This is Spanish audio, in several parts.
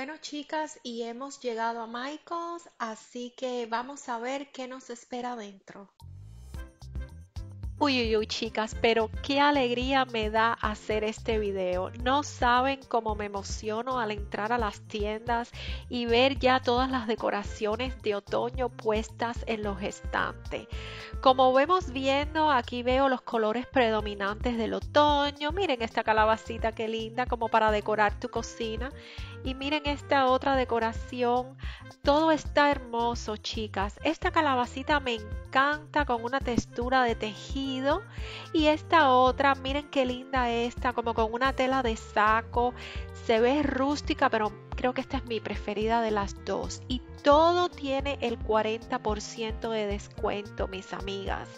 Bueno, chicas, y hemos llegado a Michael's, así que vamos a ver qué nos espera dentro. Uy, uy, uy, chicas, pero qué alegría me da hacer este video. No saben cómo me emociono al entrar a las tiendas y ver ya todas las decoraciones de otoño puestas en los estantes. Como vemos viendo, aquí veo los colores predominantes del otoño. Miren esta calabacita qué linda como para decorar tu cocina. Y miren esta otra decoración. Todo está hermoso, chicas. Esta calabacita me encanta con una textura de tejido. Y esta otra, miren qué linda esta, como con una tela de saco. Se ve rústica, pero creo que esta es mi preferida de las dos. Y todo tiene el 40% de descuento, mis amigas.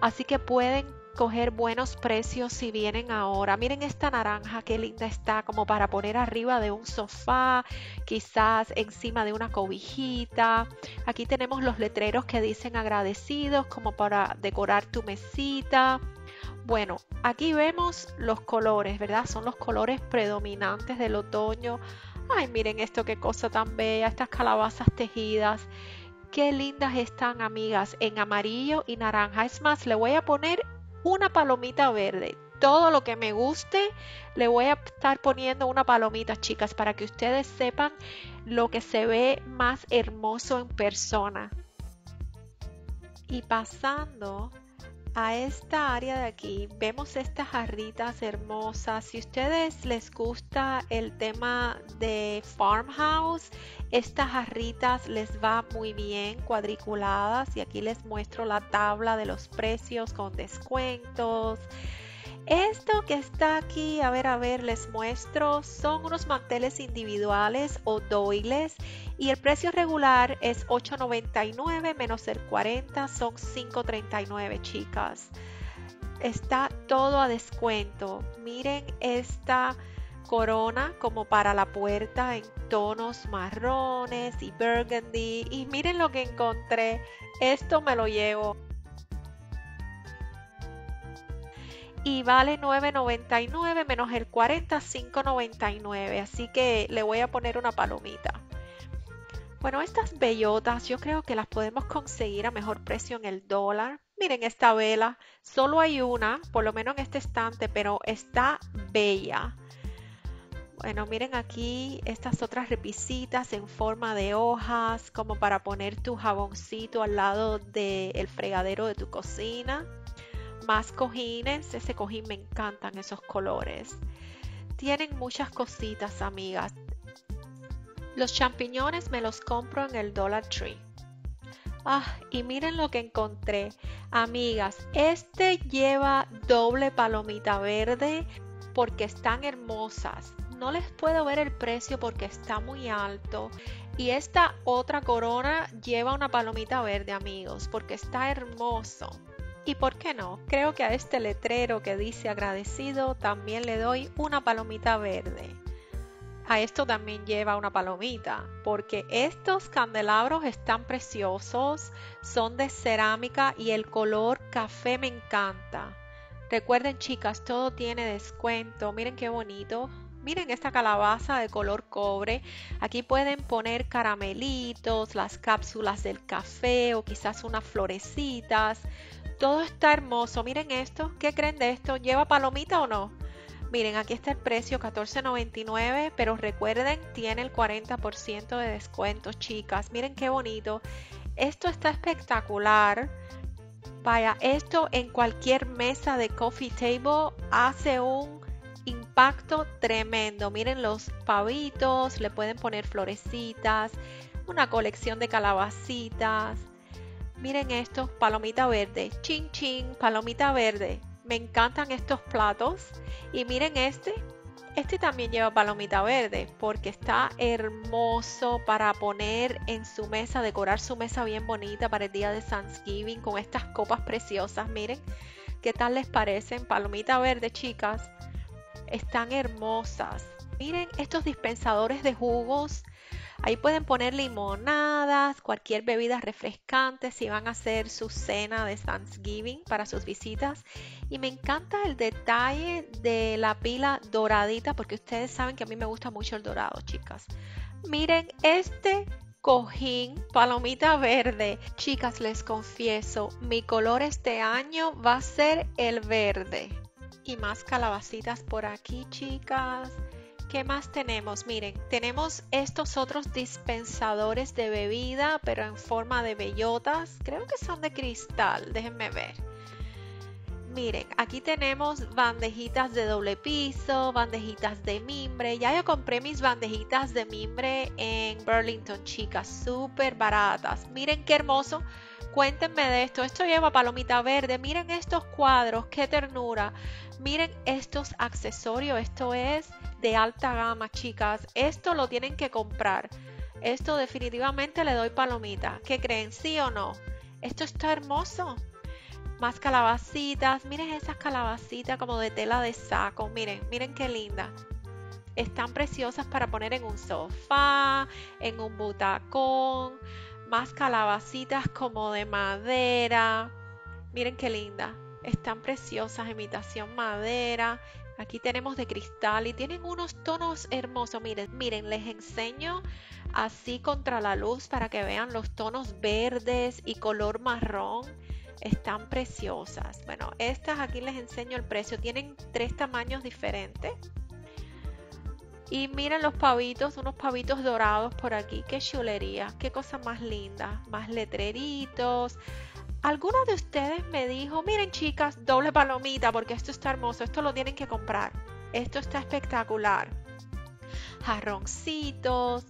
Así que pueden coger buenos precios si vienen ahora. Miren esta naranja, qué linda está, como para poner arriba de un sofá, quizás encima de una cobijita. Aquí tenemos los letreros que dicen agradecidos, como para decorar tu mesita. Bueno, aquí vemos los colores, ¿verdad? Son los colores predominantes del otoño. Ay, miren esto, qué cosa tan bella, estas calabazas tejidas. Qué lindas están, amigas, en amarillo y naranja. Es más, le voy a poner una palomita verde. Todo lo que me guste, le voy a estar poniendo una palomita, chicas, para que ustedes sepan lo que se ve más hermoso en persona. Y pasando a esta área de aquí, vemos estas jarritas hermosas. Si ustedes les gusta el tema de farmhouse, estas jarritas les va muy bien cuadriculadas y aquí les muestro la tabla de los precios con descuentos. Esto que está aquí, a ver, a ver, les muestro, son unos manteles individuales o doiles y el precio regular es $8.99 menos el 40 son $5.39 chicas. Está todo a descuento. Miren esta corona como para la puerta en tonos marrones y burgundy. Y miren lo que encontré. Esto me lo llevo. Y vale $9.99 menos el 40, $5.99. Así que le voy a poner una palomita. Bueno, estas bellotas yo creo que las podemos conseguir a mejor precio en el dólar. Miren esta vela, solo hay una, por lo menos en este estante, pero está bella. Bueno, miren aquí estas otras repisitas en forma de hojas, como para poner tu jaboncito al lado del fregadero de tu cocina. Más cojines, ese cojín me encantan esos colores. Tienen muchas cositas, amigas. Los champiñones me los compro en el Dollar Tree. Ah, y miren lo que encontré. Amigas, este lleva doble palomita verde porque están hermosas no les puedo ver el precio porque está muy alto. Y esta otra corona lleva una palomita verde, amigos, porque está hermoso. ¿Y por qué no? Creo que a este letrero que dice agradecido también le doy una palomita verde. A esto también lleva una palomita, porque estos candelabros están preciosos, son de cerámica y el color café me encanta. Recuerden chicas, todo tiene descuento. Miren qué bonito. Miren esta calabaza de color cobre. Aquí pueden poner caramelitos, las cápsulas del café o quizás unas florecitas. Todo está hermoso. Miren esto. ¿Qué creen de esto? ¿Lleva palomita o no? Miren, aquí está el precio $14.99, pero recuerden, tiene el 40% de descuento, chicas. Miren qué bonito. Esto está espectacular. Vaya, esto en cualquier mesa de coffee table hace un impacto tremendo. Miren los pavitos, le pueden poner florecitas, una colección de calabacitas. Miren estos, palomita verde, chin chin, palomita verde. Me encantan estos platos. Y miren este, este también lleva palomita verde porque está hermoso para poner en su mesa, decorar su mesa bien bonita para el día de Thanksgiving con estas copas preciosas. Miren, ¿qué tal les parecen? Palomita verde, chicas están hermosas. Miren estos dispensadores de jugos. Ahí pueden poner limonadas, cualquier bebida refrescante si van a hacer su cena de Thanksgiving para sus visitas. Y me encanta el detalle de la pila doradita porque ustedes saben que a mí me gusta mucho el dorado, chicas. Miren este cojín palomita verde. Chicas, les confieso, mi color este año va a ser el verde. Y más calabacitas por aquí, chicas. ¿Qué más tenemos? Miren, tenemos estos otros dispensadores de bebida, pero en forma de bellotas. Creo que son de cristal, déjenme ver. Miren, aquí tenemos bandejitas de doble piso, bandejitas de mimbre. Ya yo compré mis bandejitas de mimbre en Burlington, chicas, súper baratas. Miren qué hermoso. Cuéntenme de esto. Esto lleva palomita verde. Miren estos cuadros, qué ternura. Miren estos accesorios. Esto es de alta gama, chicas. Esto lo tienen que comprar. Esto definitivamente le doy palomita. ¿Qué creen? ¿Sí o no? Esto está hermoso. Más calabacitas. Miren esas calabacitas como de tela de saco. Miren, miren qué linda. Están preciosas para poner en un sofá, en un butacón. Más calabacitas como de madera. Miren qué linda. Están preciosas, imitación madera. Aquí tenemos de cristal y tienen unos tonos hermosos. Miren, miren, les enseño así contra la luz para que vean los tonos verdes y color marrón. Están preciosas. Bueno, estas aquí les enseño el precio. Tienen tres tamaños diferentes. Y miren los pavitos, unos pavitos dorados por aquí. Qué chulería, qué cosa más linda. Más letreritos, Alguna de ustedes me dijo, miren chicas, doble palomita porque esto está hermoso, esto lo tienen que comprar, esto está espectacular. Jarroncitos,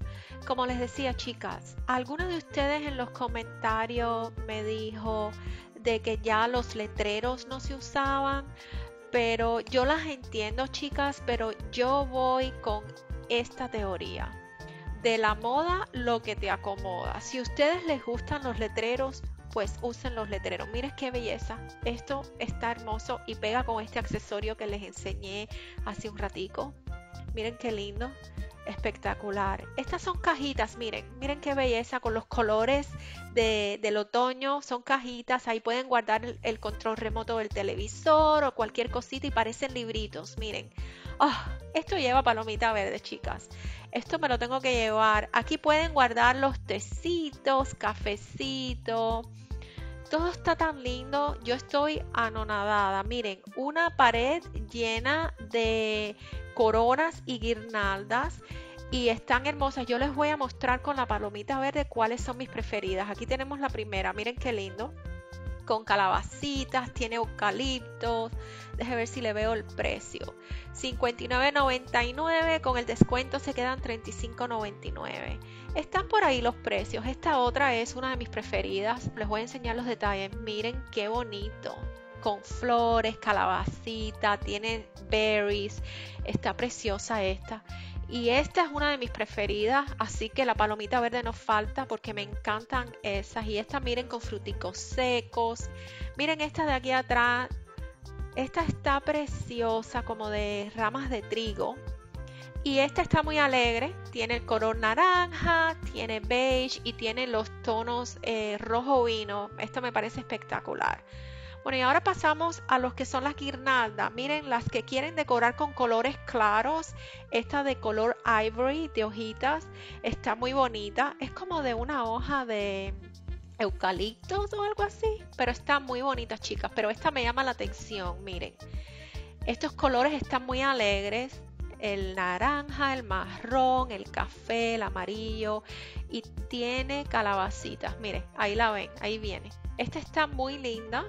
como les decía chicas, alguna de ustedes en los comentarios me dijo de que ya los letreros no se usaban, pero yo las entiendo chicas, pero yo voy con esta teoría. De la moda lo que te acomoda. Si a ustedes les gustan los letreros, pues usen los letreros. Miren qué belleza. Esto está hermoso y pega con este accesorio que les enseñé hace un ratico. Miren qué lindo. Espectacular. Estas son cajitas, miren, miren qué belleza con los colores del otoño. Son cajitas, ahí pueden guardar el, control remoto del televisor o cualquier cosita y parecen libritos, miren. Ah, esto lleva palomita verde, chicas. Esto me lo tengo que llevar. Aquí pueden guardar los tecitos, cafecito. Todo está tan lindo. Yo estoy anonadada. Miren, una pared llena de coronas y guirnaldas y están hermosas. Yo les voy a mostrar con la palomita verde cuáles son mis preferidas. Aquí tenemos la primera, miren qué lindo con calabacitas, tiene eucaliptos. Deje ver si le veo el precio. 59.99 con el descuento se quedan 35.99. Están por ahí los precios. Esta otra es una de mis preferidas. Les voy a enseñar los detalles. Miren qué bonito. Con flores, calabacita, tiene berries. Está preciosa esta. Y esta es una de mis preferidas, así que la palomita verde no falta porque me encantan esas. Y esta miren con fruticos secos. Miren esta de aquí atrás. Esta está preciosa como de ramas de trigo. Y esta está muy alegre. Tiene el color naranja, tiene beige y tiene los tonos eh, rojo vino. Esto me parece espectacular. Bueno, y ahora pasamos a los que son las guirnaldas. Miren, las que quieren decorar con colores claros. Esta de color ivory, de hojitas, está muy bonita. Es como de una hoja de eucaliptos o algo así. Pero está muy bonita, chicas. Pero esta me llama la atención, miren. Estos colores están muy alegres. El naranja, el marrón, el café, el amarillo. Y tiene calabacitas. Miren, ahí la ven, ahí viene. Esta está muy linda.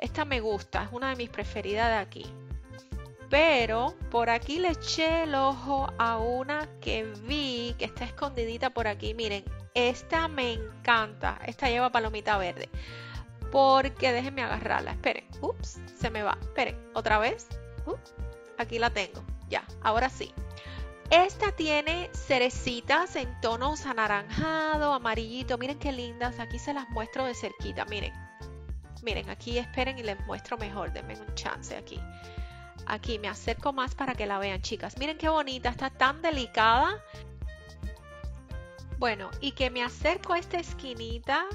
Esta me gusta, es una de mis preferidas de aquí. Pero por aquí le eché el ojo a una que vi que está escondidita por aquí. Miren, esta me encanta. Esta lleva palomita verde. Porque déjenme agarrarla. Esperen. Ups, se me va. Esperen, otra vez. aquí la tengo. Ya, ahora sí. Esta tiene cerecitas en tonos anaranjado, amarillito. Miren qué lindas. Aquí se las muestro de cerquita. Miren. Miren, aquí esperen y les muestro mejor. Denme un chance aquí. Aquí me acerco más para que la vean, chicas. Miren qué bonita, está tan delicada. Bueno, y que me acerco a esta esquinita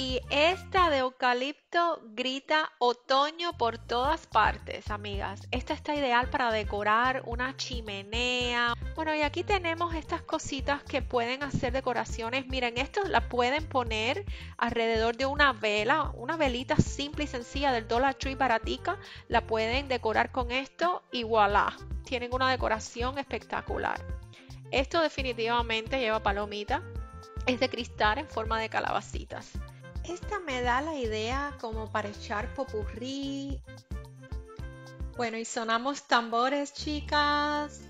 Y esta de eucalipto grita otoño por todas partes, amigas. Esta está ideal para decorar una chimenea. Bueno, y aquí tenemos estas cositas que pueden hacer decoraciones. Miren, esto la pueden poner alrededor de una vela, una velita simple y sencilla del Dollar Tree baratica. La pueden decorar con esto y voilà. Tienen una decoración espectacular. Esto definitivamente lleva palomita. Es de cristal en forma de calabacitas. Esta me da la idea como para echar popurrí. Bueno, y sonamos tambores, chicas,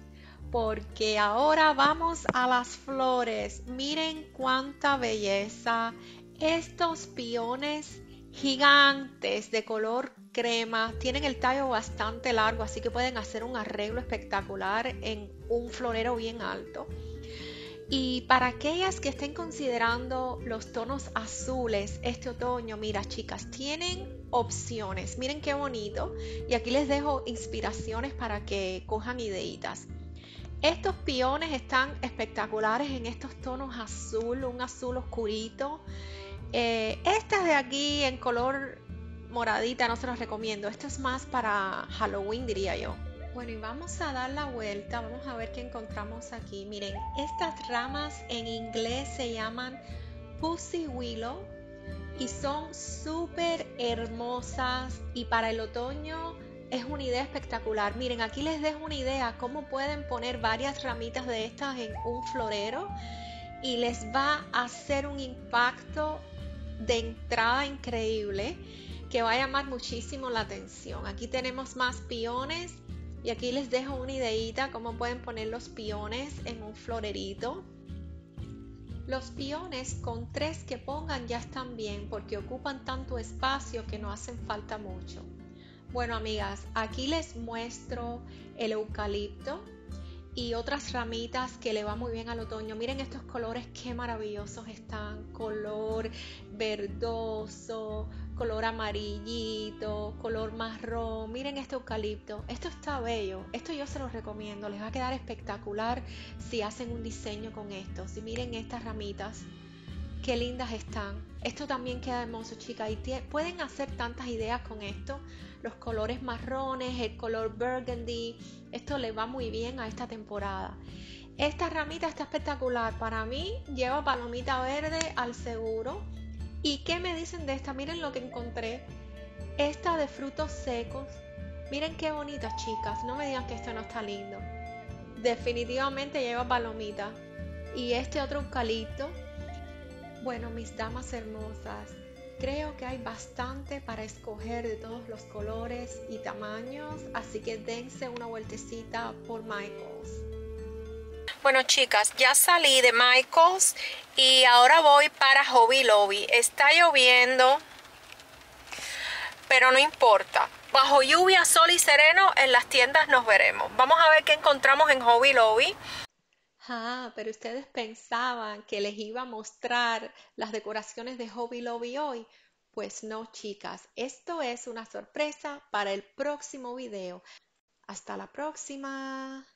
porque ahora vamos a las flores. Miren cuánta belleza. Estos piones gigantes de color crema tienen el tallo bastante largo, así que pueden hacer un arreglo espectacular en un florero bien alto. Y para aquellas que estén considerando los tonos azules este otoño, mira chicas, tienen opciones. Miren qué bonito. Y aquí les dejo inspiraciones para que cojan ideitas. Estos piones están espectaculares en estos tonos azul, un azul oscurito. Eh, estas de aquí en color moradita no se los recomiendo. Esto es más para Halloween, diría yo. Bueno, y vamos a dar la vuelta, vamos a ver qué encontramos aquí. Miren, estas ramas en inglés se llaman Pussy Willow y son súper hermosas y para el otoño es una idea espectacular. Miren, aquí les dejo una idea cómo pueden poner varias ramitas de estas en un florero y les va a hacer un impacto de entrada increíble que va a llamar muchísimo la atención. Aquí tenemos más piones y aquí les dejo una ideita cómo pueden poner los piones en un florerito. Los piones con tres que pongan ya están bien porque ocupan tanto espacio que no hacen falta mucho. Bueno amigas, aquí les muestro el eucalipto y otras ramitas que le va muy bien al otoño. Miren estos colores, qué maravillosos están. Color verdoso, color amarillito, color marrón. Miren este eucalipto. Esto está bello. Esto yo se los recomiendo. Les va a quedar espectacular si hacen un diseño con esto. Si miren estas ramitas. Qué lindas están. Esto también queda hermoso, chicas. Y pueden hacer tantas ideas con esto. Los colores marrones, el color burgundy. Esto le va muy bien a esta temporada. Esta ramita está espectacular. Para mí lleva palomita verde al seguro ¿Y qué me dicen de esta? Miren lo que encontré. Esta de frutos secos. Miren qué bonita, chicas. No me digan que esto no está lindo. Definitivamente lleva palomita. Y este otro eucalipto. Bueno, mis damas hermosas, creo que hay bastante para escoger de todos los colores y tamaños, así que dense una vueltecita por Michaels. Bueno chicas, ya salí de Michaels y ahora voy para Hobby Lobby. Está lloviendo, pero no importa. Bajo lluvia, sol y sereno, en las tiendas nos veremos. Vamos a ver qué encontramos en Hobby Lobby. Ah, pero ustedes pensaban que les iba a mostrar las decoraciones de Hobby Lobby hoy. Pues no, chicas, esto es una sorpresa para el próximo video. Hasta la próxima.